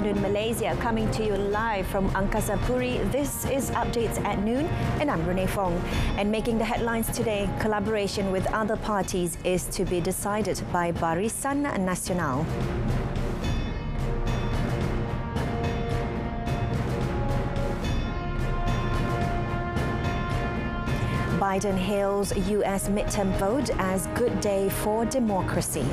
afternoon, Malaysia, coming to you live from Angkasa Puri. This is Updates at Noon, and I'm Renee Fong. And making the headlines today, collaboration with other parties is to be decided by Barisan Nasional. Biden hails U.S. midterm vote as good day for democracy.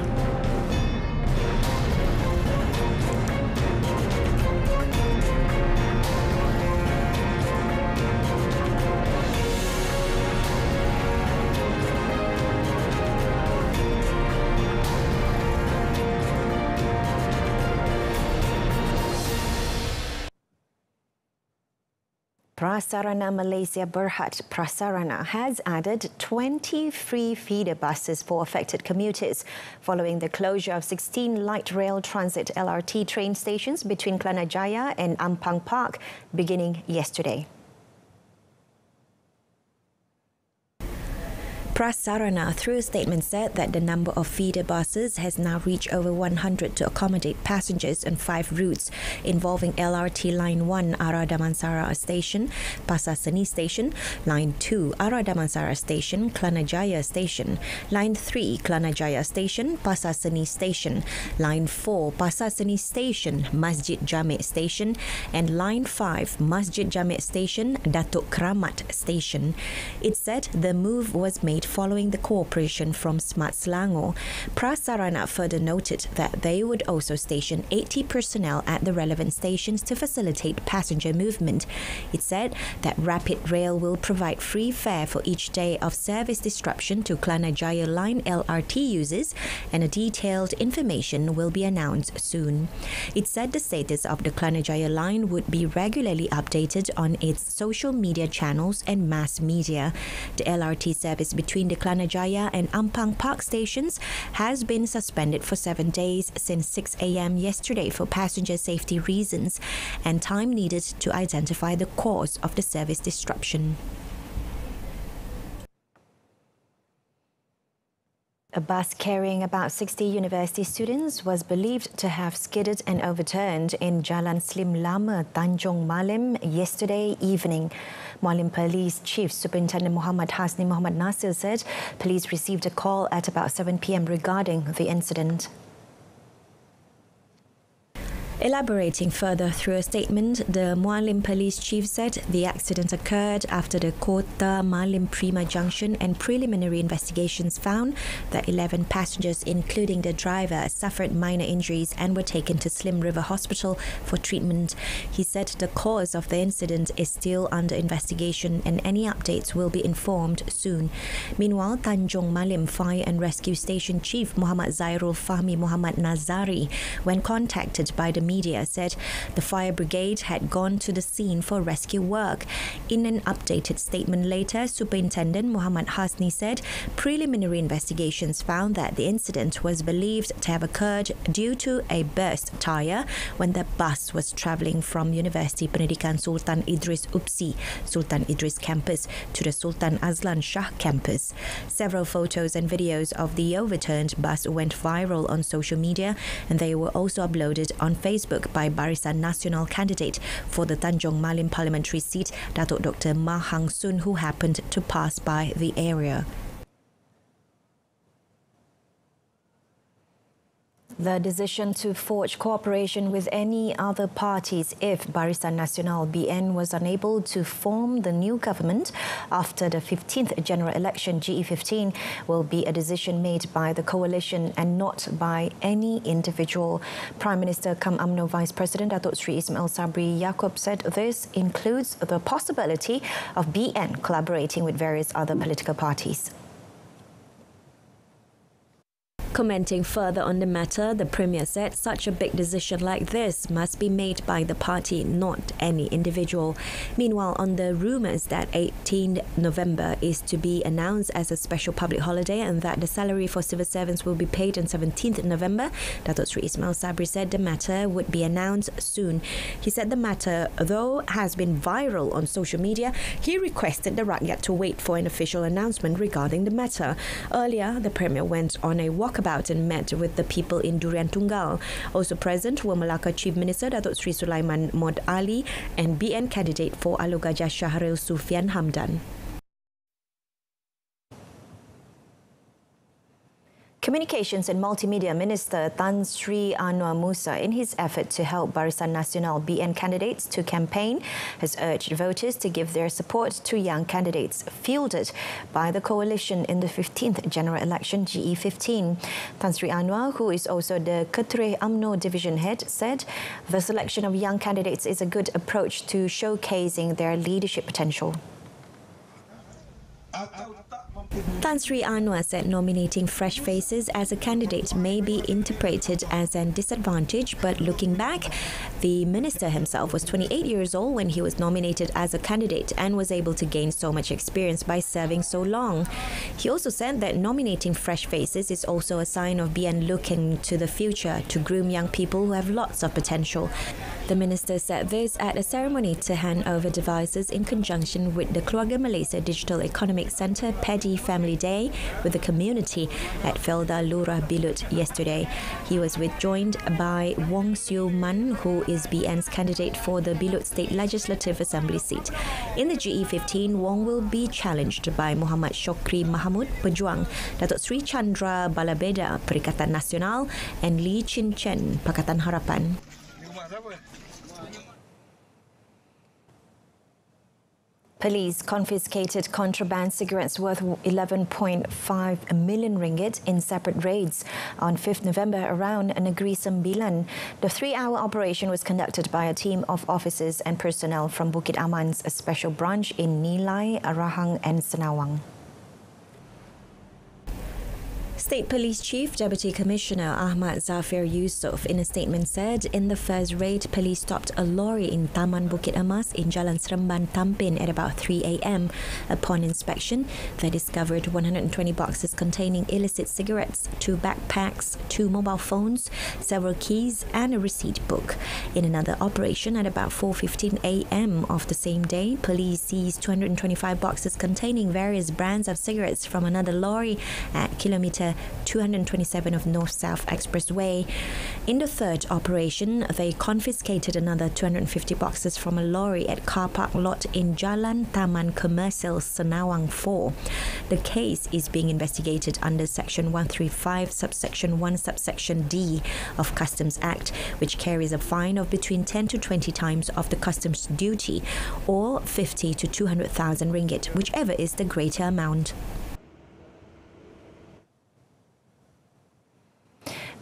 Prasarana Malaysia Berhad Prasarana has added 20 free feeder buses for affected commuters following the closure of 16 light rail transit LRT train stations between Kelana Jaya and Ampang Park beginning yesterday. Prasarana, through a statement, said that the number of feeder buses has now reached over 100 to accommodate passengers on five routes involving LRT Line 1 Ara Damansara Station, Pasar Seni Station, Line 2 Ara Damansara Station, Kelana Jaya Station, Line 3 Kelana Jaya Station, Pasar Seni Station, Line 4 Pasar Seni Station, Masjid Jamek Station, and Line 5 Masjid Jamek Station, Datuk Keramat Station. It said the move was made following the cooperation from Smart Selangor. Prasarana further noted that they would also station 80 personnel at the relevant stations to facilitate passenger movement. It said that Rapid Rail will provide free fare for each day of service disruption to Kelana Jaya Line LRT users, and a detailed information will be announced soon. It said the status of the Kelana Jaya line would be regularly updated on its social media channels and mass media. The LRT service between between the Jaya and Ampang Park stations has been suspended for seven days since 6 a.m. yesterday for passenger safety reasons and time needed to identify the cause of the service disruption. A bus carrying about 60 university students was believed to have skidded and overturned in Jalan Slim Lama, Tanjung Malim yesterday evening. Malim Police Chief Superintendent Muhammad Hasni Muhammad Nasir said police received a call at about 7 p.m. regarding the incident. Elaborating further through a statement, the Mualim police chief said the accident occurred after the Kota Malim Prima Junction and preliminary investigations found that 11 passengers, including the driver, suffered minor injuries and were taken to Slim River Hospital for treatment. He said the cause of the incident is still under investigation and any updates will be informed soon. Meanwhile, Tanjong Malim Fire and Rescue Station Chief Muhammad Zairul Fahmi Muhammad Nazari, when contacted by the media said the fire brigade had gone to the scene for rescue work. In an updated statement later, Superintendent Muhammad Hasni said preliminary investigations found that the incident was believed to have occurred due to a burst tire when the bus was travelling from University Pendidikan Sultan Idris UPSI, Sultan Idris campus, to the Sultan Azlan Shah campus. Several photos and videos of the overturned bus went viral on social media and they were also uploaded on Facebook Facebook by Barisan Nasional candidate for the Tanjong Malim parliamentary seat, Datuk Dr. Mah Hang Soon, who happened to pass by the area. The decision to forge cooperation with any other parties if Barisan Nasional BN was unable to form the new government after the 15th general election GE15 will be a decision made by the coalition and not by any individual. Prime Minister Kam UMNO Vice President Datuk Sri Ismail Sabri Yaakob said this includes the possibility of BN collaborating with various other political parties. Commenting further on the matter, the Premier said such a big decision like this must be made by the party, not any individual. Meanwhile, on the rumours that 18 November is to be announced as a special public holiday and that the salary for civil servants will be paid on 17th November, Datuk Sri Ismail Sabri said the matter would be announced soon. He said the matter, though has been viral on social media, he requested the Rakyat to wait for an official announcement regarding the matter. Earlier, the Premier went on a walkabout about and met with the people in Durian Tunggal. Also present were Melaka Chief Minister Datuk Sri Sulaiman Mod Ali and BN candidate for Alor Gajah Shahril Sufian Hamdan. Communications and Multimedia Minister Tan Sri Annuar Musa, in his effort to help Barisan Nasional BN candidates to campaign, has urged voters to give their support to young candidates fielded by the coalition in the 15th general election GE15. Tan Sri Annuar, who is also the Ketereh UMNO division head, said the selection of young candidates is a good approach to showcasing their leadership potential. Tan Sri Annuar said nominating fresh faces as a candidate may be interpreted as an disadvantage, but looking back, the minister himself was 28 years old when he was nominated as a candidate and was able to gain so much experience by serving so long. He also said that nominating fresh faces is also a sign of BN looking to the future to groom young people who have lots of potential. The minister said this at a ceremony to hand over devices in conjunction with the Keluarga Malaysia Digital Economic Centre PEDi Family Day with the community at Felda Lurah Bilut yesterday. He was with, joined by Wong Siew Man, who is BN's candidate for the Bilut State Legislative Assembly seat. In the GE15, Wong will be challenged by Muhammad Shokri Mahmud Pejuang, Datuk Sri Chandra Balabeda Perikatan Nasional, and Lee Chin Chen Pakatan Harapan. Police confiscated contraband cigarettes worth 11.5 million ringgit in separate raids on 5th November around Negeri Sembilan. The three-hour operation was conducted by a team of officers and personnel from Bukit Aman's special branch in Nilai, Rahang and Senawang. State Police Chief Deputy Commissioner Ahmad Zafir Yusof in a statement said in the first raid, police stopped a lorry in Taman Bukit Emas in Jalan Seremban, Tampin at about 3 a.m. Upon inspection, they discovered 120 boxes containing illicit cigarettes, two backpacks, two mobile phones, several keys and a receipt book. In another operation at about 4.15 a.m. of the same day, police seized 225 boxes containing various brands of cigarettes from another lorry at kilometer 227 of North South Expressway. In the third operation, they confiscated another 250 boxes from a lorry at car park lot in Jalan Taman Commercial Senawang 4. The case is being investigated under Section 135, subsection 1, subsection D of Customs Act, which carries a fine of between 10 to 20 times of the customs duty or 50 to 200,000 ringgit, whichever is the greater amount.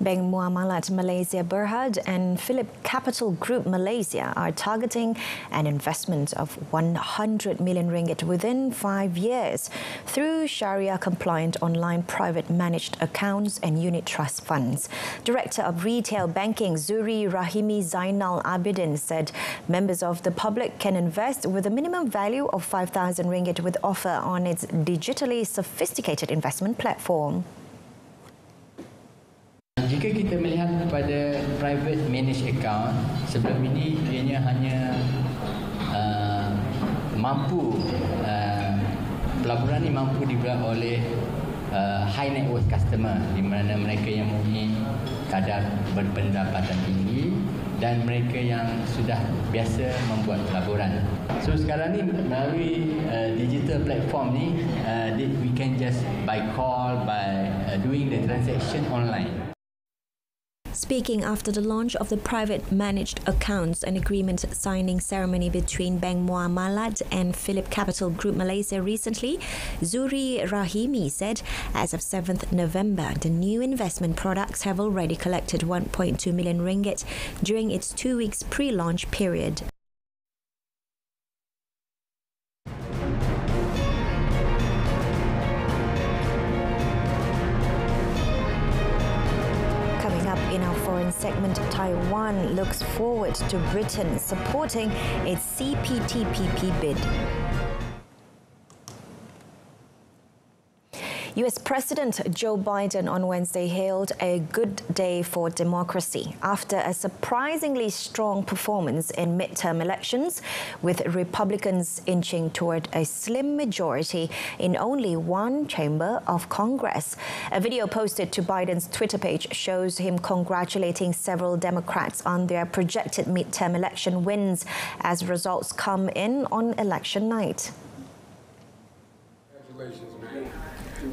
Bank Muamalat Malaysia Berhad and Phillip Capital Group Malaysia are targeting an investment of 100 million ringgit within five years through Sharia compliant online private managed accounts and unit trust funds. Director of Retail Banking Zuri Rahimi Zainal Abidin said members of the public can invest with a minimum value of 5,000 ringgit with offer on its digitally sophisticated investment platform. Jika kita melihat kepada private managed account, sebelum ini ianya hanya uh, mampu uh, pelaburan ini mampu dibuat oleh uh, high net worth customer di mana mereka yang mempunyai kadar berpendapatan tinggi dan mereka yang sudah biasa membuat pelaburan. So sekarang ni melalui uh, digital platform ni uh, we can just by call by uh, doing the transaction online. Speaking after the launch of the private managed accounts and agreement signing ceremony between Bank Muamalat and Phillip Capital Group Malaysia recently, Zuri Rahimi said as of 7th November, the new investment products have already collected 1.2 million ringgit during its two weeks pre launch period. In our foreign segment, Taiwan looks forward to Britain supporting its CPTPP bid. US President Joe Biden on Wednesday hailed a good day for democracy after a surprisingly strong performance in midterm elections, with Republicans inching toward a slim majority in only one chamber of Congress. A video posted to Biden's Twitter page shows him congratulating several Democrats on their projected midterm election wins as results come in on election night.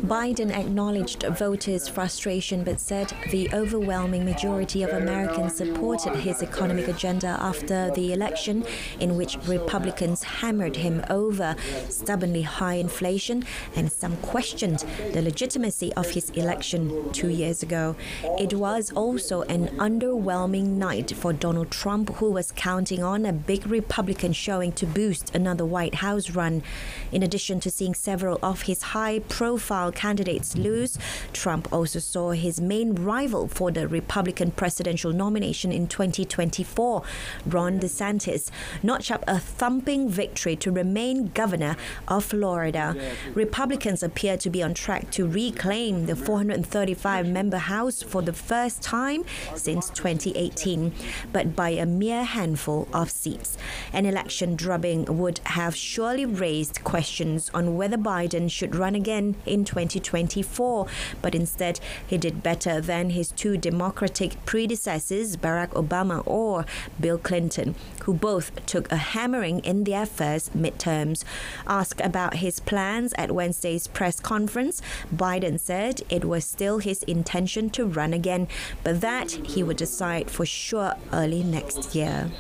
Biden acknowledged voters' frustration but said the overwhelming majority of Americans supported his economic agenda after the election, in which Republicans hammered him over stubbornly high inflation and some questioned the legitimacy of his election two years ago. It was also an underwhelming night for Donald Trump, who was counting on a big Republican showing to boost another White House run. In addition to seeing several of his high profile candidates lose, Trump also saw his main rival for the Republican presidential nomination in 2024, Ron DeSantis, notch up a thumping victory to remain governor of Florida. Republicans appear to be on track to reclaim the 435 member House for the first time since 2018, but by a mere handful of seats. An election drubbing would have surely raised questions on whether Biden should run again in 2024, but instead he did better than his two Democratic predecessors, Barack Obama or Bill Clinton, who both took a hammering in their first midterms. Asked about his plans at Wednesday's press conference, Biden said it was still his intention to run again, but that he would decide for sure early next year.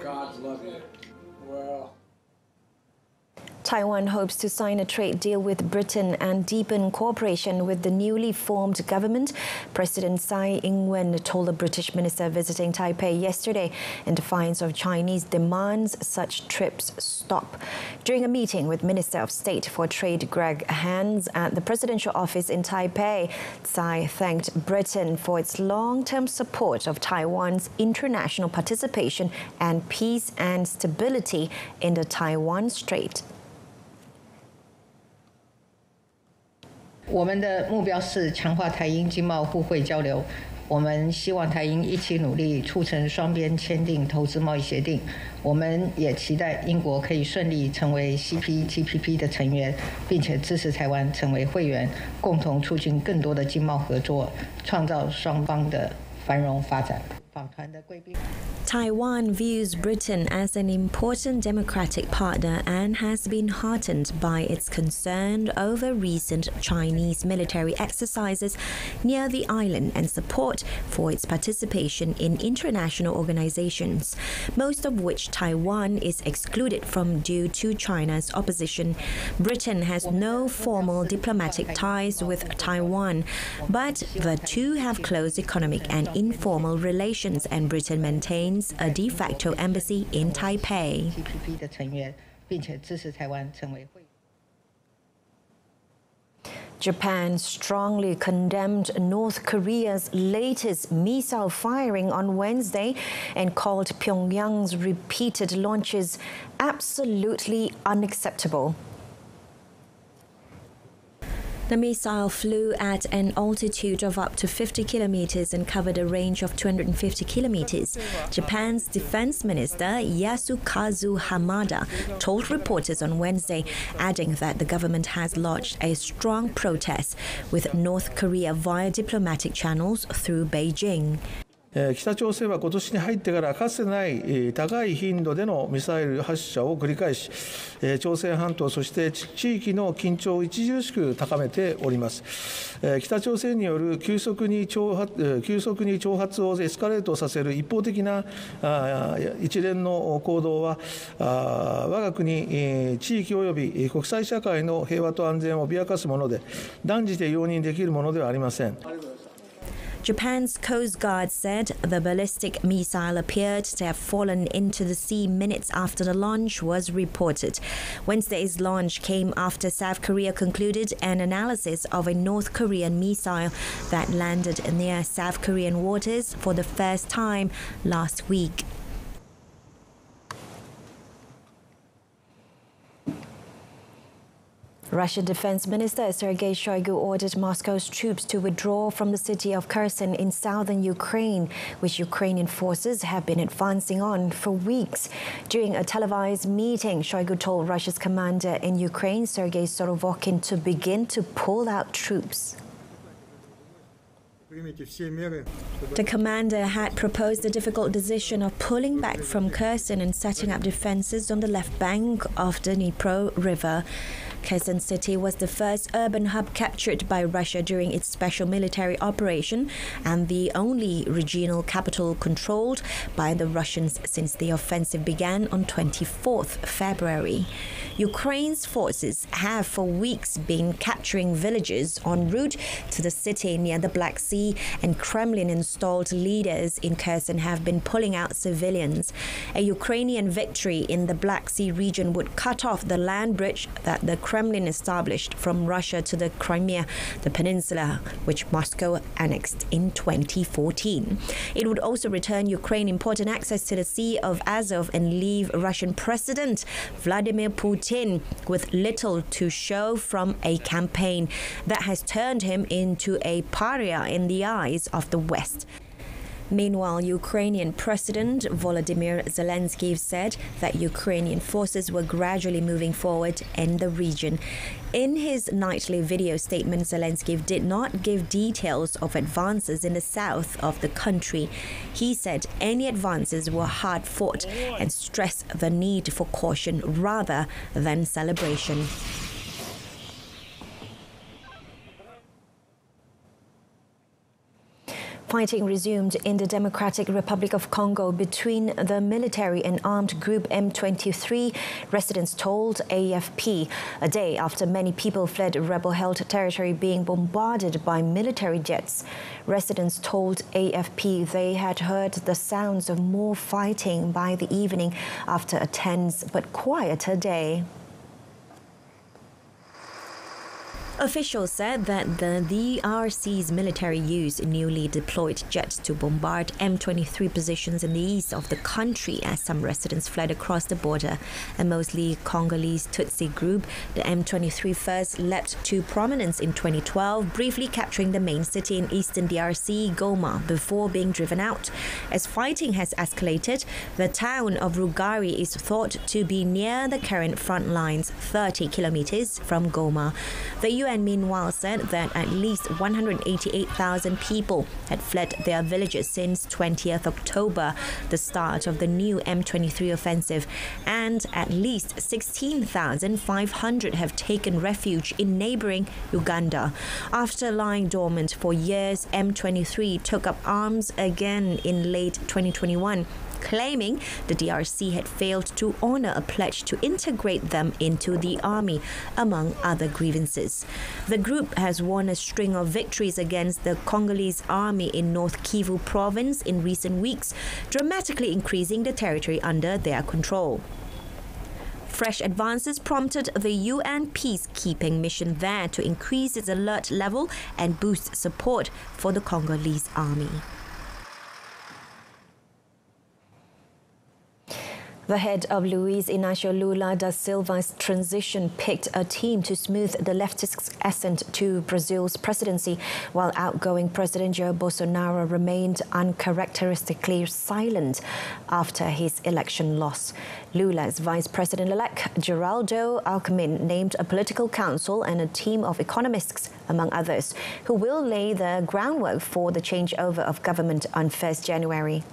God love you. Taiwan hopes to sign a trade deal with Britain and deepen cooperation with the newly formed government. President Tsai Ing-wen told a British minister visiting Taipei yesterday in defiance of Chinese demands such trips stop. During a meeting with Minister of State for Trade Greg Hands at the presidential office in Taipei, Tsai thanked Britain for its long-term support of Taiwan's international participation and peace and stability in the Taiwan Strait. 我们的目标是强化台英经贸互惠交流。我们希望台英一起努力，促成双边签订投资贸易协定。我们也期待英国可以顺利成为 CPTPP 的成员，并且支持台湾成为会员，共同促进更多的经贸合作，创造双方的繁荣发展。Taiwan views Britain as an important democratic partner and has been heartened by its concern over recent Chinese military exercises near the island and support for its participation in international organizations, most of which Taiwan is excluded from due to China's opposition. Britain has no formal diplomatic ties with Taiwan, but the two have close economic and informal relations relations, and Britain maintains a de facto embassy in Taipei. Japan strongly condemned North Korea's latest missile firing on Wednesday and called Pyongyang's repeated launches absolutely unacceptable. The missile flew at an altitude of up to 50 kilometers and covered a range of 250 kilometers. Japan's defense minister Yasukazu Hamada told reporters on Wednesday, adding that the government has lodged a strong protest with North Korea via diplomatic channels through Beijing. 北朝鮮は今年に入ってからかつてない高い頻度でのミサイル発射を繰り返し朝鮮半島そして地域の緊張を著しく高めております北朝鮮による急速に挑発急速に挑発をエスカレートさせる一方的な一連の行動は我が国地域及び国際社会の平和と安全を脅かすもので断じて容認できるものではありません。Japan's Coast Guard said the ballistic missile appeared to have fallen into the sea minutes after the launch was reported. Wednesday's launch came after South Korea concluded an analysis of a North Korean missile that landed near South Korean waters for the first time last week. Russian Defense Minister Sergei Shoigu ordered Moscow's troops to withdraw from the city of Kherson in southern Ukraine, which Ukrainian forces have been advancing on for weeks. During a televised meeting, Shoigu told Russia's commander in Ukraine, Sergei Surovikin, to begin to pull out troops. The commander had proposed the difficult decision of pulling back from Kherson and setting up defenses on the left bank of the Dnipro River. Kherson City was the first urban hub captured by Russia during its special military operation and the only regional capital controlled by the Russians since the offensive began on 24th February. Ukraine's forces have for weeks been capturing villages en route to the city near the Black Sea, and Kremlin installed leaders in Kherson have been pulling out civilians. A Ukrainian victory in the Black Sea region would cut off the land bridge that the Kremlin established from Russia to the Crimea, the peninsula, which Moscow annexed in 2014. It would also return Ukraine important access to the Sea of Azov and leave Russian President Vladimir Putin with little to show from a campaign that has turned him into a pariah in the eyes of the West. Meanwhile, Ukrainian President Volodymyr Zelensky said that Ukrainian forces were gradually moving forward in the region. In his nightly video statement, Zelensky did not give details of advances in the south of the country. He said any advances were hard fought and stressed the need for caution rather than celebration. Fighting resumed in the Democratic Republic of Congo between the military and armed group M23, residents told AFP, a day after many people fled rebel-held territory being bombarded by military jets. Residents told AFP they had heard the sounds of more fighting by the evening after a tense but quieter day. Officials said that the DRC's military used newly deployed jets to bombard M23 positions in the east of the country as some residents fled across the border. A mostly Congolese Tutsi group, the M23 first leapt to prominence in 2012, briefly capturing the main city in eastern DRC, Goma, before being driven out. As fighting has escalated, the town of Rugari is thought to be near the current front lines, 30 kilometers from Goma. The UN UN meanwhile said that at least 188,000 people had fled their villages since 20th October, the start of the new M23 offensive, and at least 16,500 have taken refuge in neighboring Uganda. After lying dormant for years, M23 took up arms again in late 2021 claiming the DRC had failed to honor a pledge to integrate them into the army, among other grievances. The group has won a string of victories against the Congolese army in North Kivu province in recent weeks, dramatically increasing the territory under their control. Fresh advances prompted the UN peacekeeping mission there to increase its alert level and boost support for the Congolese army. The head of Luiz Inácio Lula da Silva's transition picked a team to smooth the leftist ascent to Brazil's presidency, while outgoing President Jair Bolsonaro remained uncharacteristically silent after his election loss. Lula's vice president-elect Geraldo Alckmin named a political council and a team of economists, among others, who will lay the groundwork for the changeover of government on 1st January.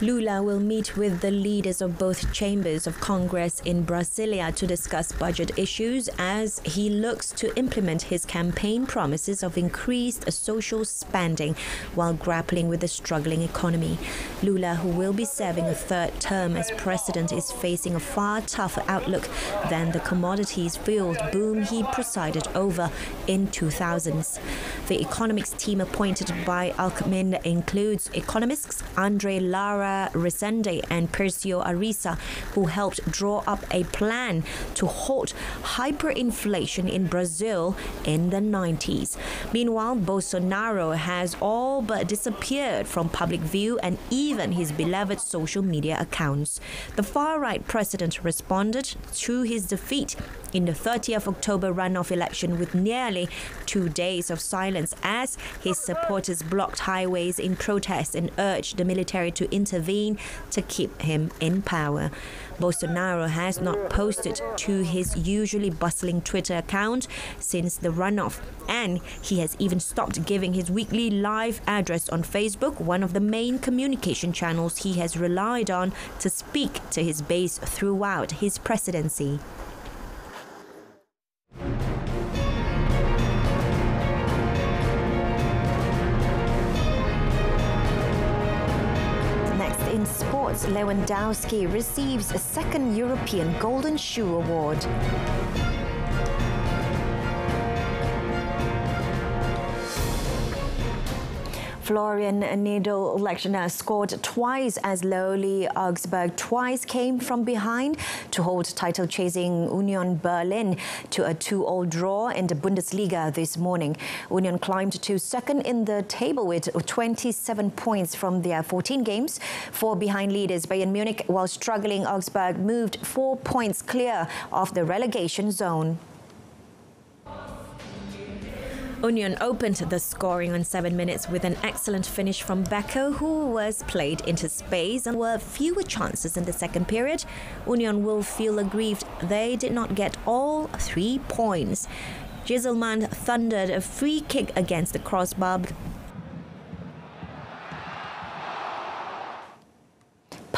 Lula will meet with the leaders of both chambers of Congress in Brasilia to discuss budget issues as he looks to implement his campaign promises of increased social spending while grappling with the struggling economy. Lula, who will be serving a third term as president, is facing a far tougher outlook than the commodities fueled boom he presided over in 2000s. The economics team appointed by Alckmin includes economists Andre Lara Resende and Persio Arida, who helped draw up a plan to halt hyperinflation in Brazil in the 90s. Meanwhile, Bolsonaro has all but disappeared from public view and even his beloved social media accounts. The far right president responded to his defeat in the 30th October runoff election with nearly two days of silence as his supporters blocked highways in protest and urged the military to intervene to keep him in power. Bolsonaro has not posted to his usually bustling Twitter account since the runoff, and he has even stopped giving his weekly live address on Facebook, one of the main communication channels he has relied on to speak to his base throughout his presidency. Lewandowski receives a second European Golden Shoe Award. Florian Niederlechner scored twice as lowly Augsburg twice came from behind to hold title-chasing Union Berlin to a 2-all draw in the Bundesliga this morning. Union climbed to second in the table with 27 points from their 14 games. Four behind leaders Bayern Munich, while struggling Augsburg moved four points clear of the relegation zone. Union opened the scoring on seven minutes with an excellent finish from Becker, who was played into space and were fewer chances in the second period. Union will feel aggrieved they did not get all three points. Giesselmann thundered a free kick against the crossbar,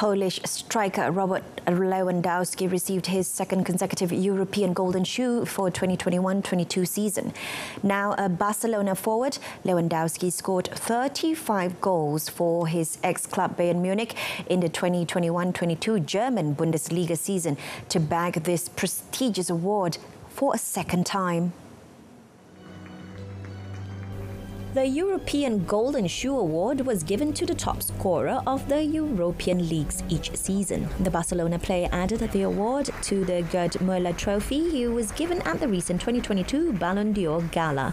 Polish striker Robert Lewandowski received his second consecutive European Golden Shoe for 2021-22 season. Now a Barcelona forward, Lewandowski scored 35 goals for his ex-club Bayern Munich in the 2021-22 German Bundesliga season to bag this prestigious award for a second time. The European Golden Shoe Award was given to the top scorer of the European leagues each season. The Barcelona player added the award to the Gerd Müller Trophy he was given at the recent 2022 Ballon d'Or Gala.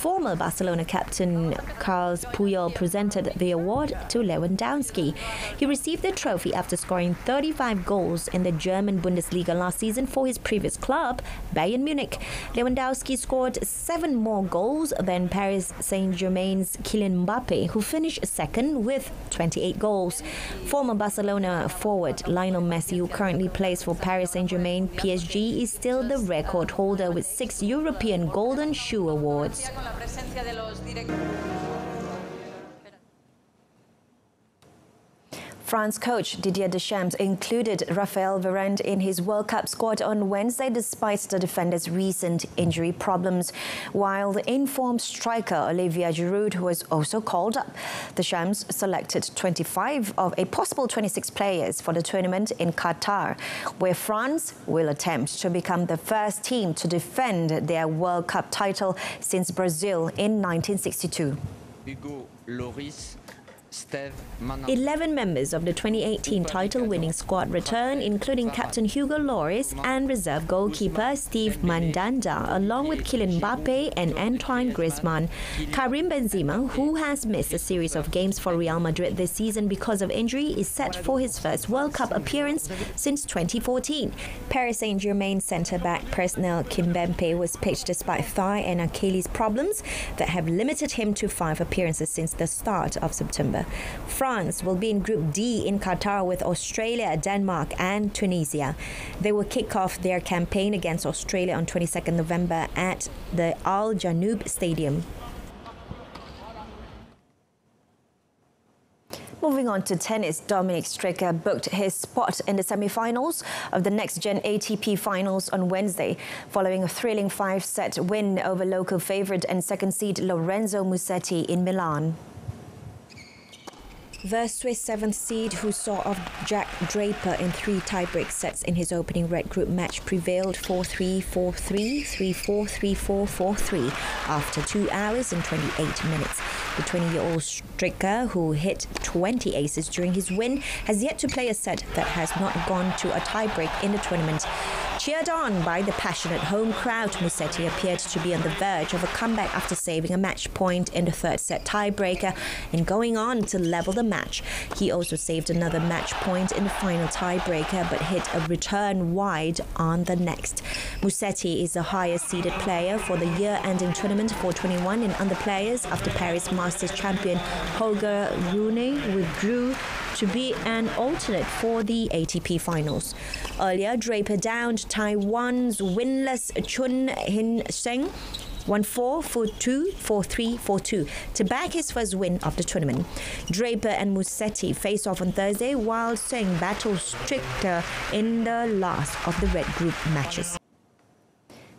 Former Barcelona captain Carles Puyol presented the award to Lewandowski. He received the trophy after scoring 35 goals in the German Bundesliga last season for his previous club, Bayern Munich. Lewandowski scored seven more goals than Paris Saint-Germain's Kylian Mbappe, who finished second with 28 goals. Former Barcelona forward Lionel Messi, who currently plays for Paris Saint-Germain PSG, is still the record holder with six European Golden Shoe Awards. la presencia de los directores. France coach Didier Deschamps included Raphael Varane in his World Cup squad on Wednesday despite the defender's recent injury problems, while the informed striker Olivier Giroud was also called up. Deschamps selected 25 of a possible 26 players for the tournament in Qatar, where France will attempt to become the first team to defend their World Cup title since Brazil in 1962. Hugo Lloris 11 members of the 2018 title-winning squad return, including captain Hugo Lloris and reserve goalkeeper Steve Mandanda, along with Kylian Mbappe and Antoine Griezmann. Karim Benzema, who has missed a series of games for Real Madrid this season because of injury, is set for his first World Cup appearance since 2014. Paris Saint-Germain centre-back Presnel Kimpembe was pitched despite thigh and Achilles problems that have limited him to five appearances since the start of September. France will be in Group D in Qatar with Australia, Denmark, and Tunisia. They will kick off their campaign against Australia on 22nd November at the Al Janoub Stadium. Moving on to tennis, Dominic Stricker booked his spot in the semi-finals of the Next Gen ATP Finals on Wednesday, following a thrilling five-set win over local favourite and second seed Lorenzo Musetti in Milan. The Swiss seventh seed, who saw off Jack Draper in three tiebreak sets in his opening red group match, prevailed 4 3, 4 3, 3 4, 3 4, 4 3 after 2 hours and 28 minutes. The 20 year old striker, who hit 20 aces during his win, has yet to play a set that has not gone to a tiebreak in the tournament. Cheered on by the passionate home crowd, Musetti appeared to be on the verge of a comeback after saving a match point in the third set tiebreaker and going on to level the match. He also saved another match point in the final tiebreaker but hit a return wide on the next. Musetti is the highest seeded player for the year ending tournament for 21 in under players after Paris Masters champion Holger Rune withdrew to be an alternate for the ATP finals. Earlier, Draper downed Taiwan's winless Chun-hsin Tseng 1 4, 4 2, 4 3, 4 2 to back his first win of the tournament. Draper and Musetti face off on Thursday while Tseng battles Stricker in the last of the red group matches.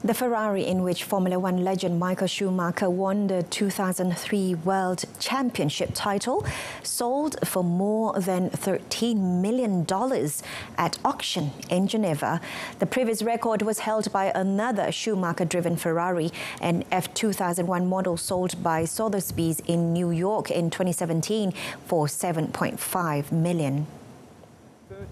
The Ferrari in which Formula One legend Michael Schumacher won the 2003 World Championship title sold for more than $13 million at auction in Geneva. The previous record was held by another Schumacher driven Ferrari, an F2001 model sold by Sotheby's in New York in 2017 for 7.5 million. 30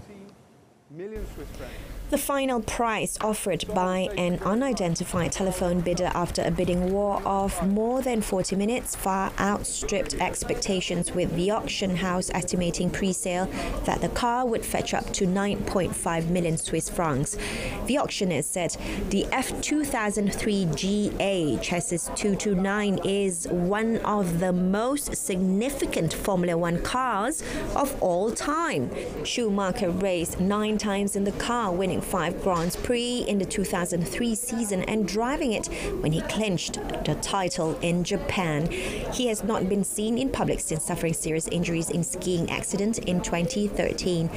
million Swiss francs. The final price offered by an unidentified telephone bidder after a bidding war of more than 40 minutes far outstripped expectations, with the auction house estimating pre sale that the car would fetch up to 9.5 million Swiss francs. The auctioneer said the F2003 GA chassis 229 is one of the most significant Formula One cars of all time. Schumacher raced nine times in the car, winning winning five Grands Prix in the 2003 season and driving it when he clinched the title in Japan. He has not been seen in public since suffering serious injuries in skiing accident in 2013.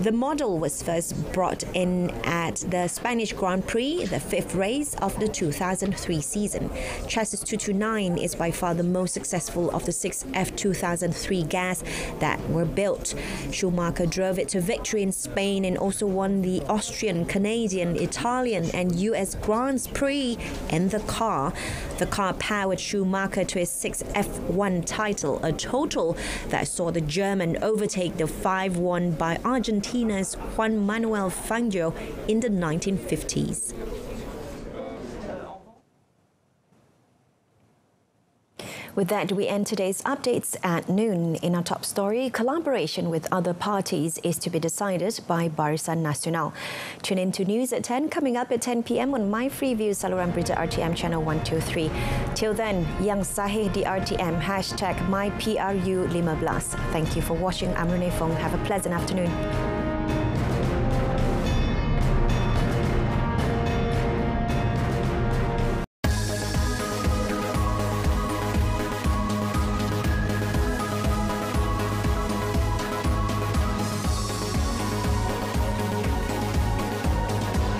The model was first brought in at the Spanish Grand Prix, the fifth race of the 2003 season. Chassis 229 is by far the most successful of the six F2003 GAs that were built. Schumacher drove it to victory in Spain and also won the Austrian, Canadian, Italian, and US Grand Prix in the car. The car powered Schumacher to his sixth F1 title, a total that saw the German overtake the five won by Argentina Argentina's Juan Manuel Fangio in the 1950s. With that, we end today's updates at noon. In our top story, collaboration with other parties is to be decided by Barisan Nasional. Tune in to news at 10, coming up at 10 p.m. on My Free View, Saluran Berita RTM channel 123. Till then, yang sahih di RTM, hashtag MyPRU15. Thank you for watching. I'm Renee Fong. Have a pleasant afternoon.